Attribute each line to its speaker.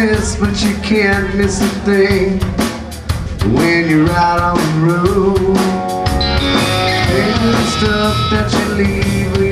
Speaker 1: But you can't miss a thing when you're out on the road. And the stuff that you leave,